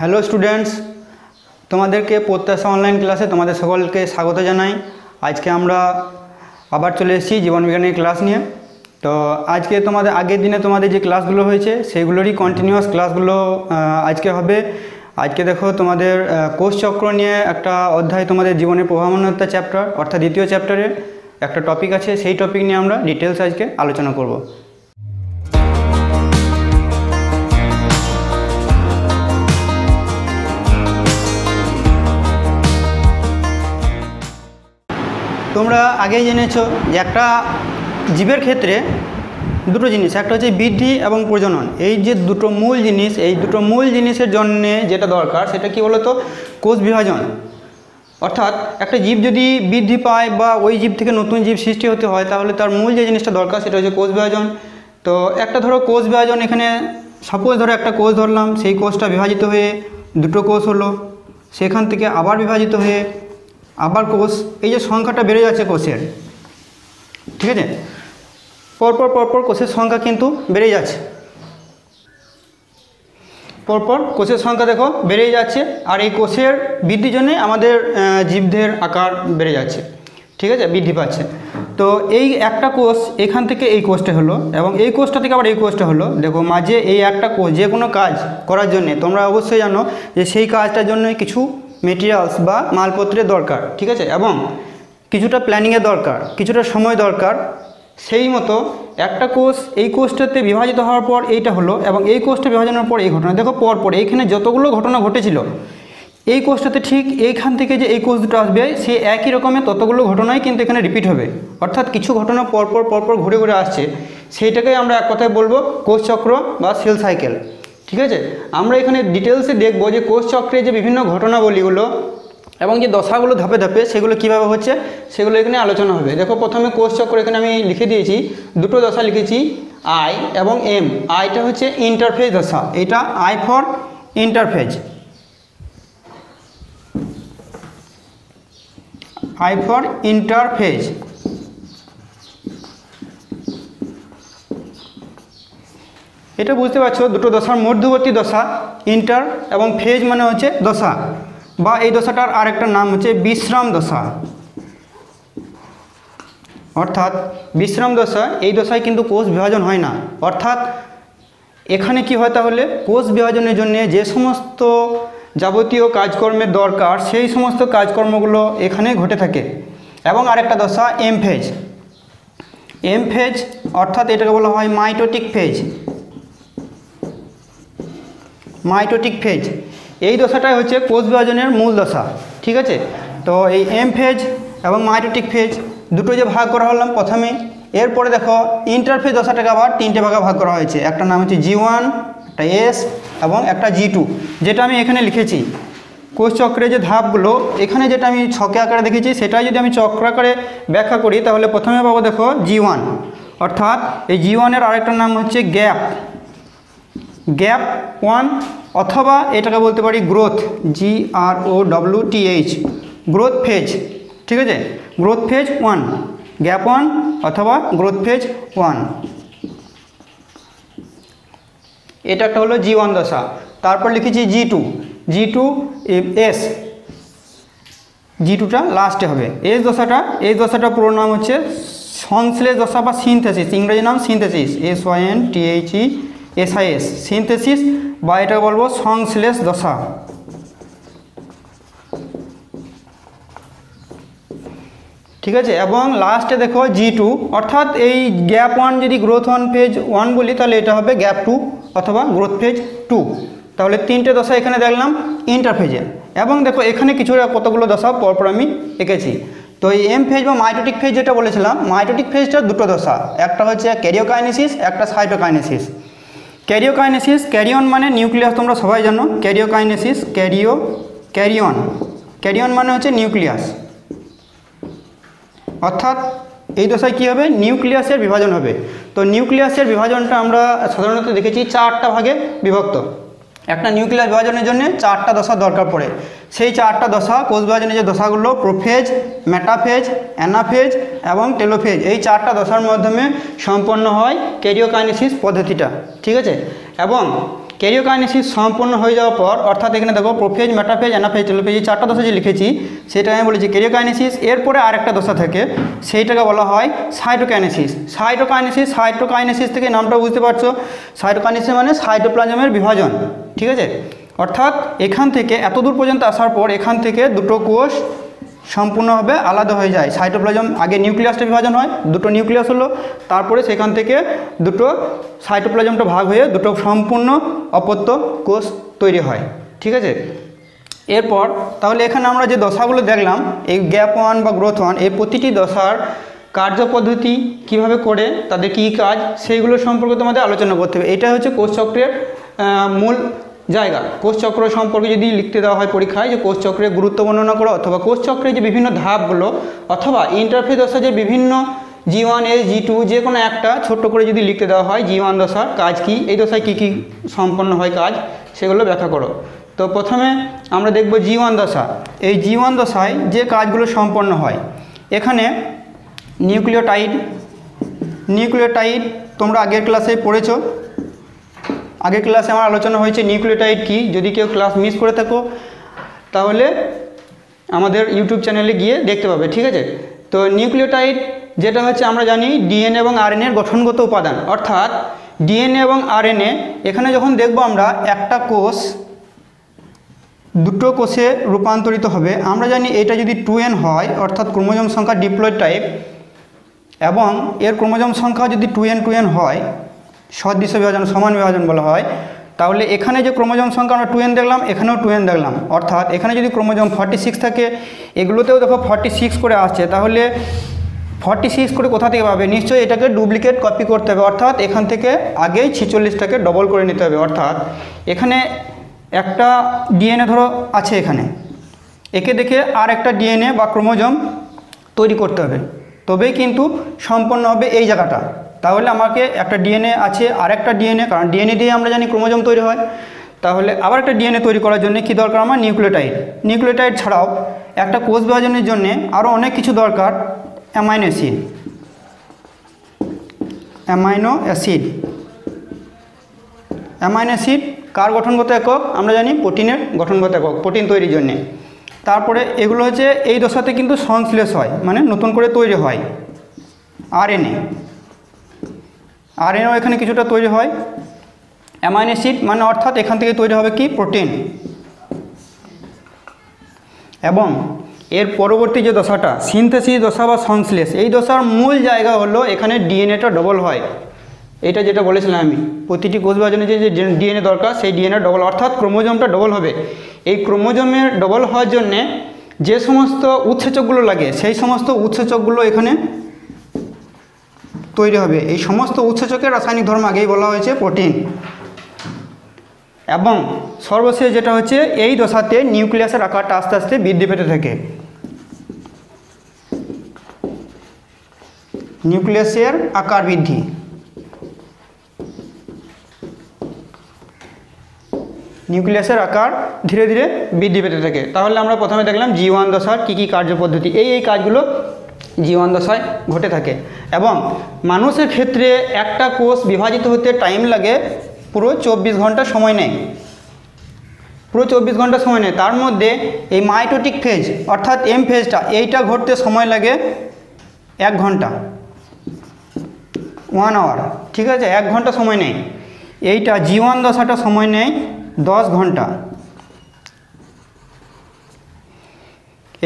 Hello students তোমাদেরকে প্রত্যাশা online ক্লাসে তোমাদের সকলকে স্বাগত জানাই। আজকে আমরা আবার চলে এসেছি জীবনবিজ্ঞানের ক্লাস নিয়ে। তো আজকে তোমাদের, আগের দিনে তোমাদের যে ক্লাসগুলো হয়েছে সেগুলোরই কন্টিনিউয়াস ক্লাসগুলো আজকে হবে। আজকে দেখো তোমাদের কোষ চক্র নিয়ে একটা অধ্যায় তোমাদের জীবনের প্রভাবনতা চ্যাপ্টার অর্থাৎ দ্বিতীয় চ্যাপ্টারে একটা টপিক আছে। সেই টপিক নিয়ে আমরা ডিটেলস আজকে আলোচনা করব। তোমরা আগেই জেনেছো যে একটা জীবের ক্ষেত্রে দুটো জিনিস, একটা হচ্ছে বৃদ্ধি এবং প্রজনন। এই যে দুটো মূল জিনিস, এই দুটো মূল জিনিসের জন্যে যেটা দরকার সেটা কি বলতো? কোষ বিভাজন। অর্থাৎ একটা জীব যদি বৃদ্ধি পায় বা ওই জীব থেকে নতুন জীব সৃষ্টি হতে হয়, তাহলে তার মূল যে জিনিসটা দরকার সেটা হচ্ছে কোষ বিভাজন। তো একটা ধরো কোষ বিভাজন এখানে সাপোজ ধরো একটা কোষ ধরলাম, সেই কোষটা বিভাজিত হয়ে দুটো কোষ হলো, সেখান থেকে আবার বিভাজিত হয়ে আবার কোষ এই যে সংখ্যাটা বেড়ে যাচ্ছে কোষের ঠিক আছে? পরপর পরপর কোষের সংখ্যা কিন্তু বেড়ে যাচ্ছে। পরপর কোষের সংখ্যা দেখো বেড়েই যাচ্ছে, আর এই কোষের বৃদ্ধির জন্যে আমাদের জীবদের আকার বেড়ে যাচ্ছে, ঠিক আছে? বৃদ্ধি পাচ্ছে। তো এই একটা কোষ এখান থেকে এই কোষটা হলো, এবং এই কোষটা থেকে আবার এই কোষটা হলো। দেখো, মাঝে এই একটা কোষ যে কোনো কাজ করার জন্যে, তোমরা অবশ্যই জানো যে সেই কাজটার জন্য কিছু মেটেরিয়ালস বা মালপত্রের দরকার, ঠিক আছে? এবং কিছুটা প্ল্যানিংয়ের দরকার, কিছুটা সময় দরকার। সেই মতো একটা কোষ এই কোষটাতে বিভাজিত হওয়ার পর এইটা হলো এবং এই কোষটা বিভাজনের পর এই ঘটনা। দেখো পর পর এইখানে যতগুলো ঘটনা ঘটেছিল, এই কোষটাতে ঠিক এইখান থেকে যে এই কোষ দুটো আসবে সে একই রকমের ততগুলো ঘটনাই কিন্তু এখানে রিপিট হবে। অর্থাৎ কিছু ঘটনা পরপর পরপর ঘুরে ঘুরে আসছে। সেইটাকেই আমরা এক কথায় বলব কোষ চক্র বা সেল সাইকেল ঠিক আছে? আমরা এখানে ডিটেলসে দেখব যে কোষ চক্রে যে বিভিন্ন ঘটনাবলীগুলো এবং যে দশাগুলো ধাপে ধাপে সেগুলো কীভাবে হচ্ছে, সেগুলো এখানে আলোচনা হবে। দেখো, প্রথমে কোষ চক্র এখানে আমি লিখে দিয়েছি, দুটো দশা লিখেছি আই এবং এম আইটা হচ্ছে ইন্টারফেজ দশা। এটা I for interphase I for interphase এটা বুঝতে পারছ? দুটো দশার মধ্যবর্তী দশা ইন্টার এবং ফেজ মানে হচ্ছে দশা। বা এই দশাটার আরেকটা নাম হচ্ছে বিশ্রাম দশা। অর্থাৎ বিশ্রাম দশা, এই দশায় কিন্তু কোষ বিভাজন হয় না। অর্থাৎ এখানে কি হয় তাহলে? কোষ বিভাজনের জন্য যে সমস্ত যাবতীয় কাজকর্মের দরকার, সেই সমস্ত কাজকর্মগুলো এখানে ঘটে থাকে। এবং আরেকটা দশা এম ফেজ এম ফেজ অর্থাৎ এটাকে বলা হয় মাইটোটিক ফেজ মাইটোটিক ফেজ। এই দশাটাই হচ্ছে কোষ বিভাজনের মূল দশা, ঠিক আছে? তো এই এম ফেজ এবং মাইটোটিক ফেজ দুটো যে ভাগ করা হলাম প্রথমে, এরপরে দেখো ইন্টারফেজ দশাটাকে আবার তিনটে ভাগে ভাগ করা হয়েছে। একটা নাম হচ্ছে জি ওয়ান একটা এস এবং একটা জি টু যেটা আমি এখানে লিখেছি। কোষ চক্রে যে ধাপগুলো, এখানে যেটা আমি ছকে আকারে দেখেছি, সেটাই যদি আমি চক্র আকারে ব্যাখ্যা করি, তাহলে প্রথমে পাবো দেখো জি ওয়ান অর্থাৎ এই জি ওয়ানের আরেকটা নাম হচ্ছে গ্যাপ। গ্যাপ ওয়ান অথবা এটাকে বলতে পারি growth G R O W T H growth phase, ঠিক আছে? Growth phase one, gap one অথবা গ্রোথ ফেজ ওয়ান। এটা একটা হলো জি ওয়ান দশা। তারপর লিখেছি G two G two S G টুটা লাস্টে হবে। এস দশাটা এই দশাটা পুরো নাম হচ্ছে সংশ্লেষ দশা বা সিনথেসিস ইংরেজি নাম synthesis S Y N T H E S I S synthesis বা এটা বলব সংশ্লেষ দশা। ঠিক আছে, এবং লাস্টে দেখো জি টু অর্থাৎ এই গ্যাপ ওয়ান যদি গ্রোথ ওয়ান ফেজ ওয়ান বলি, তাহলে এটা হবে গ্যাপ টু অথবা গ্রোথ ফেজ টু তাহলে তিনটে দশা এখানে দেখলাম ইন্টারফেজে এবং দেখো এখানে কিছু কতগুলো দশা পরপর আমি এঁকেছি। তো এই এম ফেজ বা মাইটোটিক ফেজ যেটা বলেছিলাম মাইটোটিক ফেজটা দুটো দশা। একটা হচ্ছে ক্যারিওকাইনেসিস একটা সাইটোকাইনেসিস ক্যারিওকাইনেসিস ক্যারিয়ন মানে নিউক্লিয়াস তোমরা সবাই জানো। ক্যারিওকাইনেসিস ক্যারিও ক্যারিয়ন ক্যারিয়ন মানে হচ্ছে নিউক্লিয়াস অর্থাৎ এই দশায় কী হবে? নিউক্লিয়াসের বিভাজন হবে। তো নিউক্লিয়াসের বিভাজনটা আমরা সাধারণত দেখেছি চারটা ভাগে বিভক্ত। একটা নিউক্লিয়াস বিভাজনের জন্য চারটা দশা দরকার পড়ে। সেই চারটা দশা, কোষ বিভাজনের যে দশাগুলো প্রোফেজ ম্যাটাফেজ অ্যানাফেজ এবং টেলোফেজ এই চারটা দশার মাধ্যমে সম্পন্ন হয় ক্যারিওকাইনেসিস পদ্ধতিটা, ঠিক আছে? এবং ক্যারিওকাইনেসিস সম্পূর্ণ হয়ে যাওয়ার পর, অর্থাৎ এখানে দেখো প্রোফেজ ম্যাটাফেজ অ্যানাফেজ টেলোফেজ এই চারটা দশা যে লিখেছি সেটা আমি বলেছি ক্যারিওকাইনেসিস এরপরে আরেকটা দশা থাকে, সেইটাকে বলা হয় সাইটোকাইনেসিস। সাইটোকাইনেসিস সাইটোকাইনেসিস থেকে নামটা বুঝতে পারছ? সাইটোকাইনেসিস মানে সাইটোপ্লাজমের বিভাজন। ঠিক আছে? অর্থাৎ এখান থেকে এত দূর পর্যন্ত আসার পর এখান থেকে দুটো কোষ সম্পূর্ণভাবে আলাদা হয়ে যায়। সাইটোপ্লাজম আগে নিউক্লিয়াসটা বিভাজন হয় দুটো নিউক্লিয়াস হলো তারপরে সেখান থেকে দুটো সাইটোপ্লাজমটা ভাগ হয়ে দুটো সম্পূর্ণ অপত্য কোষ তৈরি হয়। ঠিক আছে? এরপর তাহলে এখানে আমরা যে দশাগুলো দেখলাম এই গ্যাপ ওয়ান বা গ্রোথ ওয়ান এই প্রতিটি দশার কার্যপদ্ধতি কীভাবে করে তাদের কী কাজ সেইগুলো সম্পর্কে তোমাদের আলোচনা করতে হবে। এটা হচ্ছে কোষচক্রের আহ, মূল জায়গা। কোষচক্র সম্পর্কে যদি লিখতে দেওয়া হয় পরীক্ষায় যে কোষচক্রের গুরুত্ব বর্ণনা করো অথবা কোষচক্রের যে বিভিন্ন ধাপগুলো অথবা ইন্টারফেস দশা যে বিভিন্ন জি ওয়ান এ জি টু যে কোনো একটা ছোট্ট করে যদি লিখতে দেওয়া হয় জি ওয়ান দশার কাজ কি? এই দশায় কী কী সম্পন্ন হয় কাজ? সেগুলো ব্যাখ্যা করো। তো প্রথমে আমরা দেখব জি ওয়ান দশা। এই জি ওয়ান দশায় যে কাজগুলো সম্পন্ন হয়, এখানে নিউক্লিওটাইড নিউক্লিওটাইড তোমরা আগের ক্লাসে পড়েছো। আগের ক্লাসে আমার আলোচনা হয়েছে নিউক্লিওটাইড কি? যদি কেউ ক্লাস মিস করে থাকো, তাহলে আমাদের ইউটিউব চ্যানেলে গিয়ে দেখতে পাবে, ঠিক আছে? তো নিউক্লিওটাইড যেটা হচ্ছে আমরা জানি ডিএনএ এবং আরএনএর গঠনগত উপাদান। অর্থাৎ ডিএনএ এবং আরএনএ এখানে যখন দেখব আমরা, একটা কোষ দুটো কোষে রূপান্তরিত হবে। আমরা জানি এটা যদি টু এন হয়, অর্থাৎ ক্রোমোজোম সংখ্যা ডিপ্লয়েড টাইপ, এবং এর ক্রোমোজোম সংখ্যা যদি টু এন টু এন হয় সদৃশ্য বিভাজন, সমান বিভাজন বলা হয়। তাহলে এখানে যে ক্রোমোজোম সংখ্যা আমরা টু এন দেখলাম, এখানেও টু এন দেখলাম। অর্থাৎ এখানে যদি ক্রোমোজোম ফর্টি সিক্স থাকে, এগুলোতেও দেখো ফর্টি সিক্স করে আসছে। তাহলে ফর্টি সিক্স করে কোথা থেকে পাবে? নিশ্চয়ই এটাকে ডুপ্লিকেট কপি করতে হবে। অর্থাৎ এখান থেকে আগেই ছিচল্লিশটাকে ডবল করে নিতে হবে। অর্থাৎ এখানে একটা ডিএনএ ধরো আছে এখানে। একে দেখে আর একটা ডিএনএ বা ক্রোমোজোম তৈরি করতে হবে। তবেই কিন্তু সম্পন্ন হবে এই জায়গাটা। তাহলে আমাকে একটা ডিএনএ আছে আর একটা ডিএনএ, কারণ ডিএনএ দিয়ে আমরা জানি ক্রোমোজোম তৈরি হয়। তাহলে আবার একটা ডিএনএ তৈরি করার জন্য কি দরকার আমার? নিউক্লিওটাইড। নিউক্লিওটাইড ছাড়াও একটা কোষ বিভাজনের জন্য আরও অনেক কিছু দরকার, amino acid. Amino acid. Amino acid কার গঠনগত একক? আমরা জানি প্রোটিনের গঠনগত একক, প্রোটিন তৈরির জন্যে। তারপরে এগুলো হচ্ছে এই দশাতে কিন্তু সংশ্লেষ হয় মানে নতুন করে তৈরি হয়। আর আরএনএ। আরএনএও এখানে কিছুটা তৈরি হয়। অ্যামাইনো অ্যাসিড মানে অর্থাৎ এখান থেকে তৈরি হবে কি? প্রোটিন। এবং এর পরবর্তী যে দশাটা, সিনথেসিস দশা বা সংশ্লেষ, এই দশার মূল জায়গা হলো এখানে ডিএনএটা ডবল হয়। এটা যেটা বলেছিলাম আমি, প্রতিটি কোষ বিভাজনে যে ডিএনএ দরকার, সেই ডিএনএ ডবল অর্থাৎ ক্রোমোজোমটা ডবল হবে। এই ক্রোমোজোমের ডবল হওয়ার জন্যে যে সমস্ত উৎসেচকগুলো লাগে, সেই সমস্ত উৎসেচকগুলো এখানে তৈরি হবে। এই সমস্ত উৎসেচকের রাসায়নিক ধর্ম আগেই বলা হয়েছে প্রোটিন এবং সর্বশেষ যেটা হচ্ছে, এই দশাতে নিউক্লিয়াসের আকারটা আস্তে আস্তে বৃদ্ধি পেতে থাকে। নিউক্লিয়াসের আকার বৃদ্ধি। নিউক্লিয়াসের আকার ধীরে ধীরে বৃদ্ধি পেতে থাকে। তাহলে আমরা প্রথমে দেখলাম জি ওয়ান দশার কী কী কার্যপদ্ধতি এই এই কাজগুলো জি ওয়ান দশায় ঘটে থাকে। এবং মানুষের ক্ষেত্রে একটা কোষ বিভাজিত হতে টাইম লাগে পুরো চব্বিশ ঘণ্টা সময় নেয়। পুরো চব্বিশ ঘণ্টা সময় নেয়। তার মধ্যে এই মাইটোটিক ফেজ অর্থাৎ এম ফেজটা এইটা ঘটতে সময় লাগে এক ঘণ্টা। ওয়ান আওয়ার ঠিক আছে? এক ঘণ্টা সময় নেই এইটা জীবন দশাটা সময় নেয় দশ ঘণ্টা।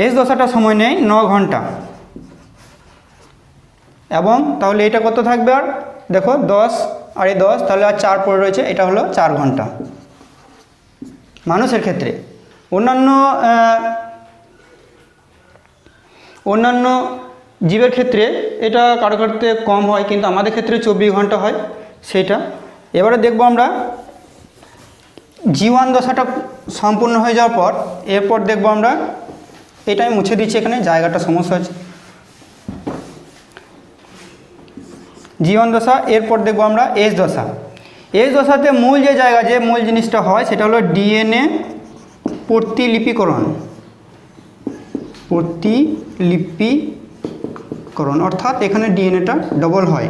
এস দশাটা সময় নেয় ন ঘণ্টা। এবং তাহলে এটা কত থাকবে আর? দেখো, দশ, আর এই দশ, তাহলে আর চার পড়ে রয়েছে, এটা হলো চার ঘণ্টা। মানুষের ক্ষেত্রে। অন্যান্য অন্যান্য জীবের ক্ষেত্রে এটা কারও ক্ষেত্রে কম হয়, কিন্তু আমাদের ক্ষেত্রে চব্বিশ ঘণ্টা হয়, সেটা। এবারে দেখব আমরা, জীবান দশাটা সম্পূর্ণ হয়ে যাওয়ার পর, এরপর দেখব আমরা এটা আমি মুছে দিচ্ছি এখানে, জায়গাটা সমস্যা আছে জীবন দশা, এরপর দেখব আমরা এস দশা। এস দশাতে মূল যে জায়গা, যে মূল জিনিসটা হয়, সেটা হলো ডিএনএ প্রতিলিপিকরণ। প্রতিলিপিকরণ, অর্থাৎ এখানে ডিএনএটা ডবল হয়।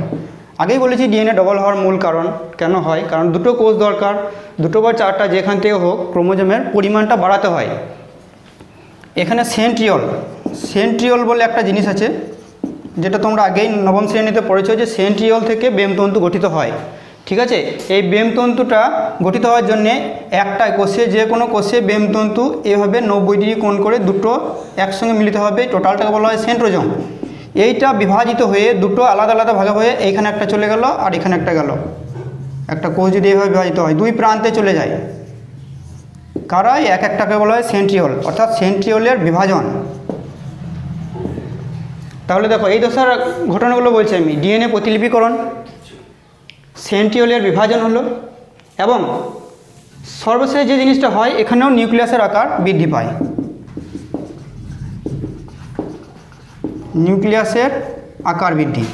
আগেই বলেছি ডিএনএ ডবল হওয়ার মূল কারণ কেন হয়? কারণ দুটো কোষ দরকার, দুটো বা চারটা যেখান থেকে হোক, ক্রোমোজোমের পরিমাণটা বাড়াতে হয়। এখানে সেন্ট্রিওল সেন্ট্রিওল বলে একটা জিনিস আছে যেটা তোমরা আগেই নবম শ্রেণীতে পড়েছো যে সেন্ট্রিওল থেকে বেমতন্তু গঠিত হয়। ঠিক আছে? এই বেমতন্তুটা গঠিত হওয়ার জন্যে একটা কোষে যে কোনো কোষে বেমতন্তু এভাবে নব্বই ডিগ্রি কোণ করে দুটো একসঙ্গে মিলিত হবে। টোটালটাকে বলা হয় সেন্ট্রোজম। এইটা বিভাজিত হয়ে দুটো আলাদা আলাদা ভাগে হয়ে এইখানে একটা চলে গেল আর এখানে একটা গেল। একটা কোষ যদি এভাবে বিভাজিত হয়, দুই প্রান্তে চলে যায়। কারাই এক একটাকে বলা হয় সেন্ট্রিওল অর্থাৎ সেন্ট্রিওলের বিভাজন। তাহলে দেখো, এই দশার ঘটনাগুলো বলছি আমি। ডিএনএ প্রতিলিপিকরণ, সেন্ট্রিওলের বিভাজন হলো, এবং সর্বশেষ যে জিনিসটা হয়, এখানেও নিউক্লিয়াসের আকার বৃদ্ধি পায়। নিউক্লিয়াসের আকার বৃদ্ধি।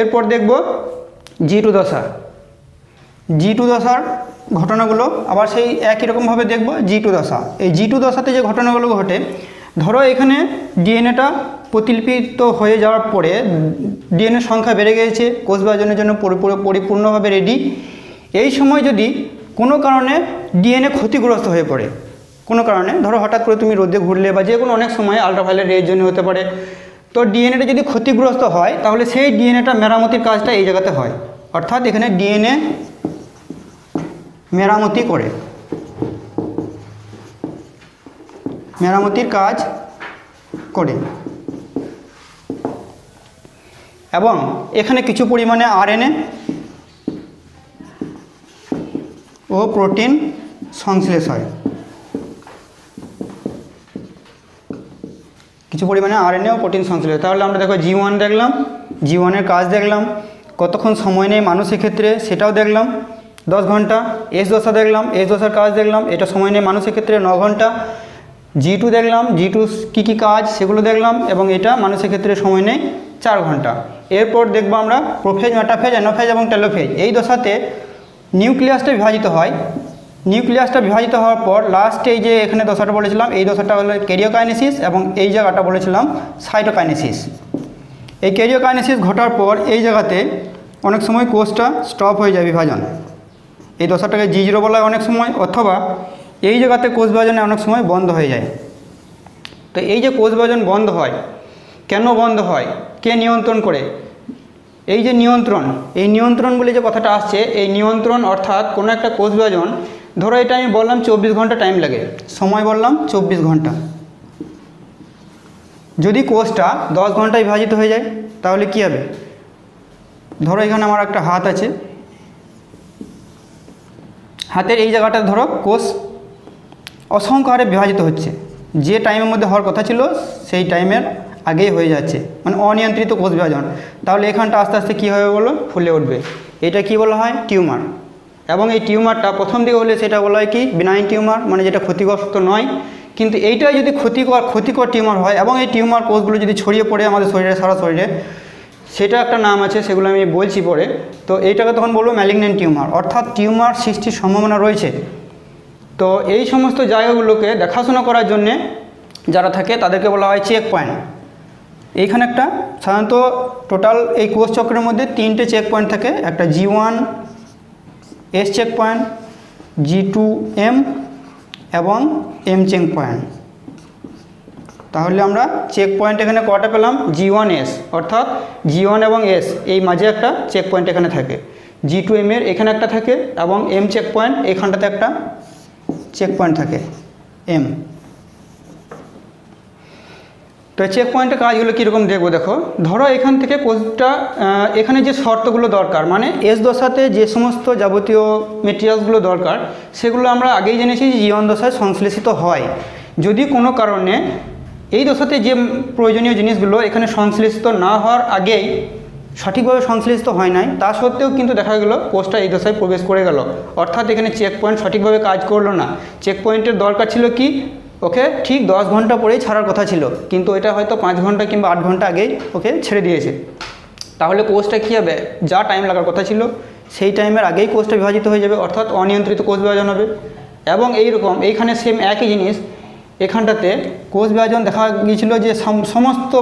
এরপর দেখব জি টু দশা। জি টু দশার ঘটনাগুলো আবার সেই একই রকমভাবে দেখব জি টু দশা। এই জি টু দশাতে যে ঘটনাগুলো ঘটে, ধরো এখানে ডিএনএটা প্রতিলিপিত হয়ে যাওয়ার পরে ডিএনএ সংখ্যা বেড়ে গিয়েছে, কোষ বিভাজনের জন্য পুরোপুরি পরিপূর্ণভাবে রেডি এই সময় যদি কোনো কারণে ডিএনএ ক্ষতিগ্রস্ত হয়ে পড়ে, কোনো কারণে, ধরো হঠাৎ করে তুমি রোদে ঘুরলে বা যে কোনো অনেক সময় আলট্রাভায়োলেট রের জন্য হতে পারে, তো ডিএনএটা যদি ক্ষতিগ্রস্ত হয়, তাহলে সেই ডিএনএটা মেরামতির কাজটা এই জায়গাতে হয়। অর্থাৎ এখানে ডিএনএ মেরামতি করে। মেরামতির কাজ করে। এবং এখানে কিছু পরিমাণে আরএনএ ও প্রোটিন সংশ্লেষ হয়। কিছু পরিমাণে আরএনএ ও প্রোটিন সংশ্লেষ তাহলে আমরা দেখো জি ওয়ান দেখলাম, জি ওয়ানের কাজ দেখলাম, কতক্ষণ সময় নেই মানুষের ক্ষেত্রে সেটাও দেখলাম। দশ ঘণ্টা এস দশা দেখলাম এস দশার কাজ দেখলাম, এটা সময় নেই মানুষের ক্ষেত্রে ন ঘণ্টা জি টু দেখলাম জি টু কী কী কাজ সেগুলো দেখলাম এবং এটা মানুষের ক্ষেত্রে সময় নেই চার ঘণ্টা। এরপর দেখব আমরা প্রোফেজ, মেটাফেজ, অ্যানোফেজ এবং টেলোফেজ। এই দশাতে নিউক্লিয়াসটা বিভাজিত হয়। নিউক্লিয়াসটা বিভাজিত হওয়ার পর লাস্টে এই যে এখানে দশাটা বলেছিলাম, এই দশাটা হলো ক্যারিওকাইনেসিস এবং এই জায়গাটা বলেছিলাম সাইটোকাইনেসিস। এই ক্যারিওকাইনেসিস ঘটার পর এই জায়গাতে অনেক সময় কোষটা স্টপ হয়ে যায় বিভাজন। এই দশাটাকে জি জিরো বলা হয় অনেক সময়, অথবা এই জায়গাতে কোষ বিভাজনে অনেক সময় বন্ধ হয়ে যায়। তো এই যে কোষ বিভাজন বন্ধ হয়, কেন বন্ধ হয়, কে নিয়ন্ত্রণ করে? এই যে নিয়ন্ত্রণ, এই নিয়ন্ত্রণ বলে যে কথাটা আসছে, এই নিয়ন্ত্রণ অর্থাৎ কোনো একটা কোষ বিভাজন, ধরো এটা আমি বললাম চব্বিশ ঘণ্টা টাইম লাগে, সময় বললাম চব্বিশ ঘণ্টা। যদি কোষটা দশ ঘন্টায় বিভাজিত হয়ে যায়, তাহলে কী হবে? ধরো এখানে আমার একটা হাত আছে হাতের এই জায়গাটা ধরো, কোষ অসংখ্য হারে বিভাজিত হচ্ছে। যে টাইমের মধ্যে হওয়ার কথা ছিল, সেই টাইমের আগেই হয়ে যাচ্ছে। মানে অনিয়ন্ত্রিত কোষ বিভাজন। তাহলে এখানটা আস্তে আস্তে কী হবে বলো? ফুলে উঠবে। এটা কি বলা হয়? টিউমার। এবং এই টিউমারটা প্রথম দিকে হলে সেটা বলা হয় কি? বিনাইন টিউমার মানে যেটা ক্ষতিগ্রস্ত নয়। কিন্তু এইটাই যদি ক্ষতিকর ক্ষতিকর টিউমার হয়, এবং এই টিউমার কোষগুলো যদি ছড়িয়ে পড়ে আমাদের শরীরে, সারা শরীরে সেটা একটা নাম আছে, সেগুলো আমি বলছি পরে। তো এইটাকে তখন বলব ম্যালিগনেন্ট টিউমার অর্থাৎ টিউমার সৃষ্টির সম্ভাবনা রয়েছে। তো এই সমস্ত জায়গাগুলোকে দেখাশোনা করার জন্যে যারা থাকে, তাদেরকে বলা হয় চেক পয়েন্ট এইখানে একটা সাধারণত টোটাল এই কোষ চক্রের মধ্যে তিনটে চেক পয়েন্ট থাকে। একটা G one S checkpoint G two M এবং এম চেক পয়েন্ট তাহলে আমরা চেক পয়েন্ট এখানে কটা পেলাম? জি ওয়ান এস অর্থাৎ জি ওয়ান এবং এস এই মাঝে একটা চেক পয়েন্ট এখানে থাকে। জি টু এম এর এখানে একটা থাকে এবং এম চেক পয়েন্ট এখানটাতে একটা চেক পয়েন্ট থাকে এম তো চেক পয়েন্টের কাজগুলো কীরকম দেখব দেখো? ধরো এখান থেকে আহ, এখানে যে শর্তগুলো দরকার মানে এস দশাতে যে সমস্ত যাবতীয় মেটেরিয়ালসগুলো দরকার সেগুলো আমরা আগেই জেনেছি যে জীবন দশায় সংশ্লেষিত হয়। যদি কোনো কারণে এই দশাতে যে প্রয়োজনীয় জিনিসগুলো এখানে সংশ্লিষ্ট না হওয়ার আগেই সঠিকভাবে সংশ্লিষ্ট হয় নাই, তা সত্ত্বেও কিন্তু দেখা গেল কোষটা এই দশায় প্রবেশ করে গেল। অর্থাৎ এখানে চেক পয়েন্ট সঠিকভাবে কাজ করল না। চেক পয়েন্টের দরকার ছিল কি? ওকে, ঠিক দশ ঘণ্টা পরেই ছাড়ার কথা ছিল। কিন্তু এটা হয়তো পাঁচ ঘণ্টা কিংবা আট ঘণ্টা আগেই ওকে ছেড়ে দিয়েছে। তাহলে কোষটা কী হবে? যা টাইম লাগার কথা ছিল, সেই টাইমের আগেই কোর্সটা বিভাজিত হয়ে যাবে, অর্থাৎ অনিয়ন্ত্রিত কোর্স বিভাজন হবে। এবং এই রকম এইখানে সেম একই জিনিস এখানটাতে কোষ বিভাজন দেখা গিয়েছিল যে সম- সমস্ত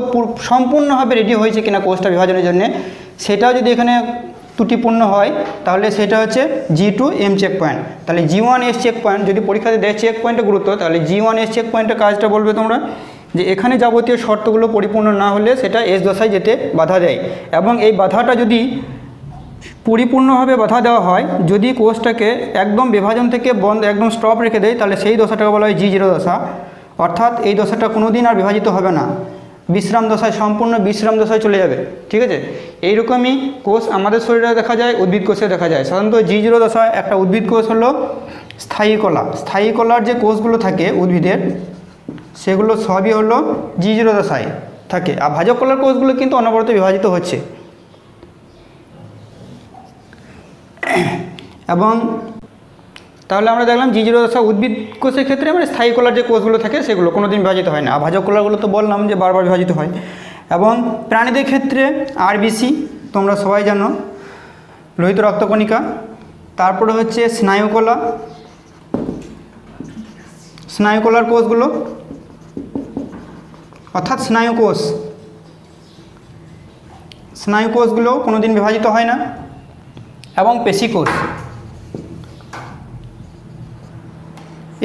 সম্পূর্ণভাবে রেডি হয়েছে কিনা কোষটা বিভাজনের জন্য। সেটাও যদি এখানে ত্রুটিপূর্ণ হয়, তাহলে সেটা হচ্ছে G two M check point তাহলে G one S check point যদি পরীক্ষাতে দেয় চেক পয়েন্টের গুরুত্ব, তাহলে জি ওয়ান এস চেক পয়েন্টের কাজটা বলবে তোমরা যে এখানে যাবতীয় শর্তগুলো পরিপূর্ণ না হলে সেটা এস দশায় যেতে বাধা দেয়। এবং এই বাধাটা যদি পরিপূর্ণভাবে বাধা দেওয়া হয়, যদি কোষটাকে একদম বিভাজন থেকে বন্ধ, একদম স্টপ রেখে দেয়, তাহলে সেই দশাটাকে বলা হয় জি জিরো দশা। অর্থাৎ এই দশাটা কোনো দিন আর বিভাজিত হবে না। বিশ্রাম দশায়, সম্পূর্ণ বিশ্রাম দশায় চলে যাবে, ঠিক আছে? এইরকমই কোষ আমাদের শরীরে দেখা যায়, উদ্ভিদ কোষে দেখা যায়। সাধারণত জি জিরো দশায় একটা উদ্ভিদ কোষ হলো স্থায়ী কলা। স্থায়ী কলার যে কোষগুলো থাকে উদ্ভিদের, সেগুলো সবই হলো জি জিরো দশায় থাকে। আর ভাজক কলার কোষগুলো কিন্তু অনবরত বিভাজিত হচ্ছে। এবং তাহলে আমরা দেখলাম জি জিরো দশা উদ্ভিদ কোষের ক্ষেত্রে মানে স্থায়ী কলার যে কোষগুলো থাকে সেগুলো কোনো দিন বিভাজিত হয় না। ভাজক কলারগুলো তো বললাম যে বারবার বিভাজিত হয়। এবং প্রাণীদের ক্ষেত্রে আরবিসি তোমরা সবাই জানো, লোহিত রক্তকণিকা, তারপরে হচ্ছে স্নায়ুকলা। স্নায়ুকলার কোষগুলো, অর্থাৎ স্নায়ু কোষ স্নায়ু কোষগুলো কোনো দিন বিভাজিত হয় না। এবং পেশিকোষ।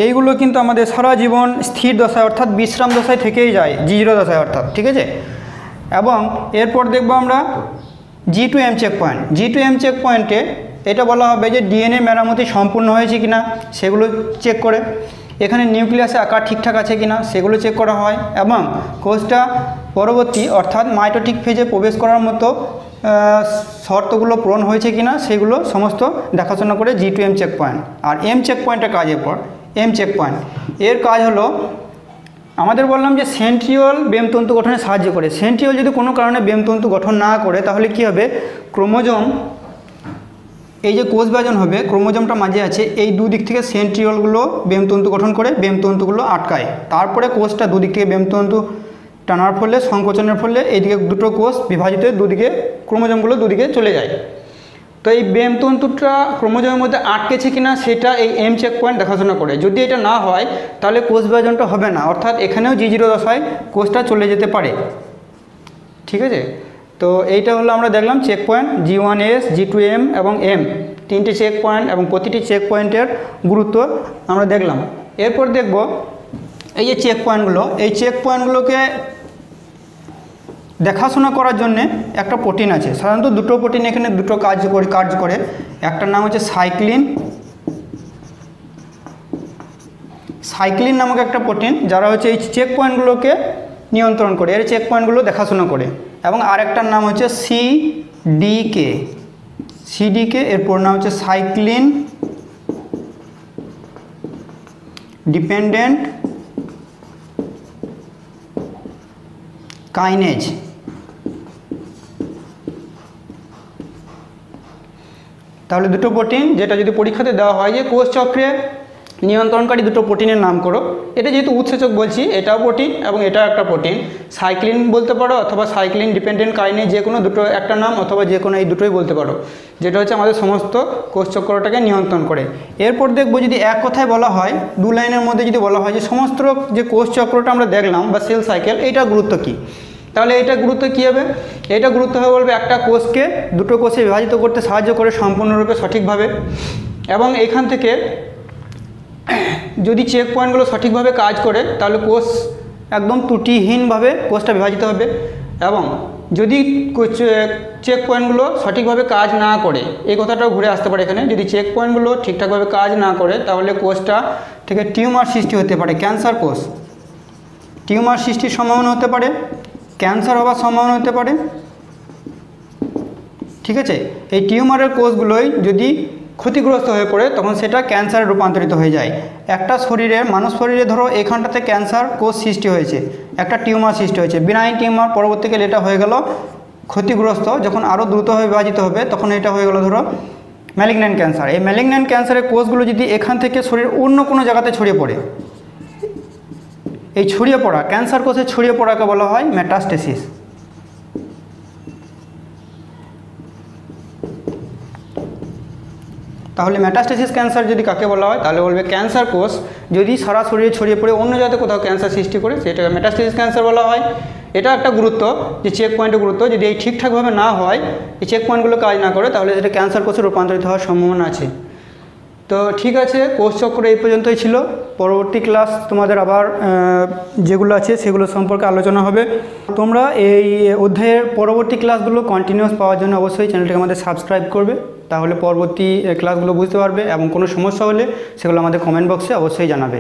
এইগুলো কিন্তু আমাদের সারা জীবন স্থির দশায় অর্থাৎ বিশ্রাম দশায় থেকেই যায় জি জিরো দশায় অর্থাৎ, ঠিক আছে? এবং এরপর দেখব আমরা G two M checkpoint G two M check পয়েন্টে এটা বলা হবে যে ডিএনএ মেরামতি সম্পূর্ণ হয়েছে কিনা, সেগুলো চেক করে। এখানে নিউক্লিয়াসে আকার ঠিকঠাক আছে কিনা, সেগুলো চেক করা হয়। এবং কোষটা পরবর্তী অর্থাৎ মাইটোটিক ফেজে প্রবেশ করার মতো শর্তগুলো পূরণ হয়েছে কিনা সেগুলো সমস্ত দেখাশোনা করে G two M check point আর এম চেক পয়েন্টের কাজের পর এম চেক পয়েন্ট এর কাজ হলো, আমাদের বললাম যে সেন্ট্রিওল বেমতন্তু গঠনে সাহায্য করে। সেন্ট্রিওল যদি কোনো কারণে বেমতন্তু গঠন না করে, তাহলে কি হবে? ক্রোমোজোম, এই যে কোষ বিভাজন হবে, ক্রোমোজোমটা মাঝে আছে, এই দুদিক থেকে সেন্ট্রিওলগুলো বেমতন্তু গঠন করে, বেমতন্তুগুলো আটকায়। তারপরে কোষটা দুদিক থেকে বেমতন্তু টানার ফলে, সংকোচনের ফলে এইদিকে দুটো কোষ বিভাজিত দুদিকে, ক্রোমোজোমগুলো দুদিকে চলে যায়। তো এই বেমতন্তুটা ক্রোমোজোমের মধ্যে আটকেছে কিনা সেটা এই এম চেক পয়েন্ট দেখাশোনা করে। যদি এটা না হয়, তাহলে কোষ বিভাজনটা হবে না। অর্থাৎ এখানেও জি জিরো দশায় কোষটা চলে যেতে পারে। ঠিক আছে? তো এইটা হলো আমরা দেখলাম checkpoint G one S G two M এবং এম তিনটি চেক পয়েন্ট এবং প্রতিটি চেক পয়েন্টের গুরুত্ব আমরা দেখলাম। এরপর দেখব এই যে চেক পয়েন্টগুলো এই চেক পয়েন্টগুলোকে দেখাশোনা করার জন্যে একটা প্রোটিন আছে। সাধারণত দুটো প্রোটিন এখানে দুটো কাজ করে কাজ করে। একটার নাম হচ্ছে সাইক্লিন। সাইক্লিন নামক একটা প্রোটিন যারা হচ্ছে এই চেক পয়েন্টগুলোকে নিয়ন্ত্রণ করে, এর চেক পয়েন্টগুলো দেখাশোনা করে। এবং আরেকটার নাম হচ্ছে সিডিকে সিডিকে এর পুরো নাম হচ্ছে সাইক্লিন ডিপেন্ডেন্ট কাইনেজ। তাহলে দুটো প্রোটিন যেটা যদি পরীক্ষাতে দেওয়া হয় যে কোষ চক্রে নিয়ন্ত্রণকারী দুটো প্রোটিনের নাম করো। এটা যেহেতু উৎসেচক বলছি, এটাও প্রোটিন এবং এটাও একটা প্রোটিন সাইক্লিন বলতে পারো অথবা সাইক্লিন ডিপেন্ডেন্ট কাইনে যে কোনো দুটো একটা নাম অথবা যে কোনো এই দুটোই বলতে পারো। যেটা হচ্ছে আমাদের সমস্ত কোষ চক্রটাকে নিয়ন্ত্রণ করে। এরপর দেখব যদি এক কথায় বলা হয়, দু লাইনের মধ্যে যদি বলা হয় যে সমস্ত যে কোষ চক্রটা আমরা দেখলাম বা সেল সাইকেল এইটার গুরুত্ব কী? তাহলে এটা গুরুত্ব কী হবে? এটা গুরুত্ব হবে বলবে একটা কোষকে দুটো কোষে বিভাজিত করতে সাহায্য করে সম্পূর্ণরূপে সঠিকভাবে এবং এখান থেকে যদি চেক পয়েন্টগুলো সঠিকভাবে কাজ করে, তাহলে কোষ একদম ত্রুটিহীনভাবে কোষটা বিভাজিত হবে এবং যদি চেক পয়েন্টগুলো সঠিকভাবে কাজ না করে, এই কথাটাও ঘুরে আসতে পারে এখানে, যদি চেক পয়েন্টগুলো ঠিকঠাকভাবে কাজ না করে, তাহলে কোষটা থেকে টিউমার সৃষ্টি হতে পারে, ক্যান্সার কোষ। টিউমার সৃষ্টির সম্ভাবনা হতে পারে ক্যান্সার হওয়ার সম্ভাবনা হতে পারে। ঠিক আছে? এই টিউমারের কোষগুলোই যদি ক্ষতিগ্রস্ত হয়ে পড়ে, তখন সেটা ক্যান্সারে রূপান্তরিত হয়ে যায়। একটা শরীরের মানুষ শরীরে ধরো, এখানটাতে ক্যান্সার কোষ সৃষ্টি হয়েছে। একটা টিউমার সৃষ্টি হয়েছে। বিনাইন টিউমার পরবর্তীকালে এটা হয়ে গেল ক্ষতিগ্রস্ত। যখন আরও দ্রুতভাবে বিভাজিত হবে, তখন এটা হয়ে গেল ধরো ম্যালিগন্যান্ট ক্যান্সার এই ম্যালিগন্যান্ট ক্যান্সারের কোষগুলো যদি এখান থেকে শরীরের অন্য কোনো জায়গাতে ছড়িয়ে পড়ে এই ছড়িয়ে পড়া ক্যান্সার কোষে ছড়িয়ে পড়াকে বলা হয় মেটাস্টেসিস তাহলে ম্যাটাস্টেসিস ক্যান্সার যদি কাকে বলা হয়, তাহলে বলবে ক্যান্সার কোষ যদি সারা শরীরে ছড়িয়ে পড়ে, অন্য জায়গাতে কোথাও ক্যান্সার সৃষ্টি করে, সেটাকে ম্যাটাস্টেসিস ক্যান্সার বলা হয়। এটা একটা গুরুত্ব, যে চেক পয়েন্টের গুরুত্ব। যদি এই ঠিকঠাকভাবে না হয়, এই চেক পয়েন্টগুলো কাজ না করে, তাহলে সেটা ক্যান্সার কোষে রূপান্তরিত হওয়ার সম্ভাবনা আছে। তো ঠিক আছে, কোষ চক্র এই পর্যন্তই ছিল। পরবর্তী ক্লাস তোমাদের আবার যেগুলো আছে সেগুলো সম্পর্কে আলোচনা হবে। তোমরা এই অধ্যায়ের পরবর্তী ক্লাসগুলো কন্টিনিউস পাওয়ার জন্য অবশ্যই চ্যানেলটাকে আমাদের সাবস্ক্রাইব করবে। তাহলে পরবর্তী ক্লাসগুলো বুঝতে পারবে এবং কোনো সমস্যা হলে সেগুলো আমাদের কমেন্ট বক্সে অবশ্যই জানাবে।